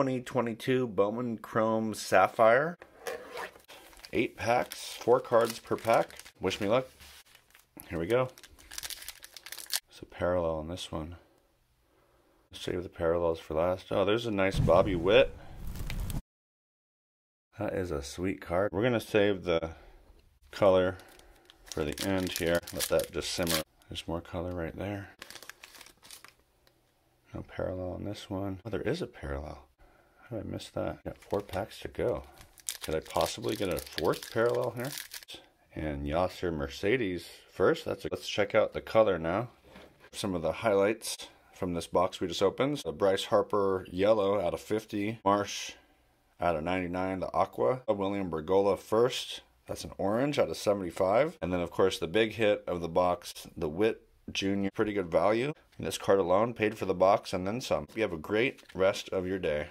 2022 Bowman Chrome Sapphire. Eight packs, four cards per pack. Wish me luck. Here we go. It's a parallel on this one. Save the parallels for last. Oh, there's a nice Bobby Witt. That is a sweet card. We're going to save the color for the end here. Let that just simmer. There's more color right there. No parallel on this one. Oh, there is a parallel. How did I miss that? Got four packs to go. Could I possibly get a fourth parallel here? And Yasser Mercedes first. That's a, let's check out the color now. Some of the highlights from this box we just opened. A Bryce Harper yellow out of 50. Marsh out of 99. The Aqua. William Bergolla first. That's an orange out of 75. And then, of course, the big hit of the box, the Witt Jr. Pretty good value. And this card alone paid for the box and then some. You have a great rest of your day.